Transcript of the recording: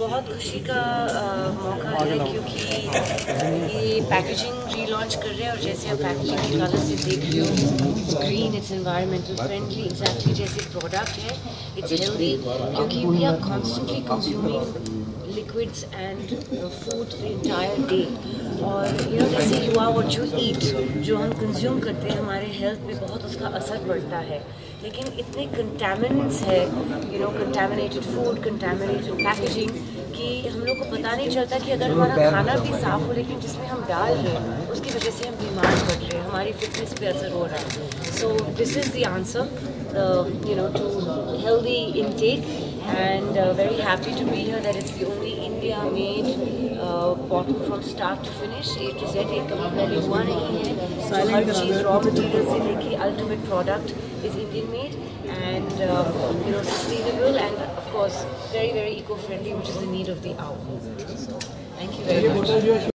बहुत खुशी का आ, मौका है क्योंकि ये पैकेजिंग रीलॉन्च कर रहे हैं और जैसे आप पैकेजिंग की कलर से देख रहे हो green it's environmental friendly exactly जैसे प्रोडक्ट है इट्स हेल्दी क्योंकि we are constantly consuming liquids and food entire day और यू नो जैसे you are what you eat जो हम कंज्यूम करते हैं हमारे हेल्थ पे बहुत उसका असर पड़ता है। लेकिन इतने कंटेमिनेंट्स है you know contaminated food contaminated packaging कि हम लोग को पता नहीं चलता कि अगर हमारा खाना भी साफ़ हो लेकिन जिसमें हम डाल रहे हैं उसकी वजह से हम बीमार पड़ रहे हैं हमारी फिटनेस पे असर हो रहा है। So this is the answer you know to healthy intake and uh, very happy to be here that it's the only India made uh, bottle from start to finish A to Z एक कभी पहले हुआ नहीं है so हर चीज़ raw material से लेके ultimate product is Indian made and um, you know sustainable and of course very very eco-friendly which is the need of the hour so thank you very much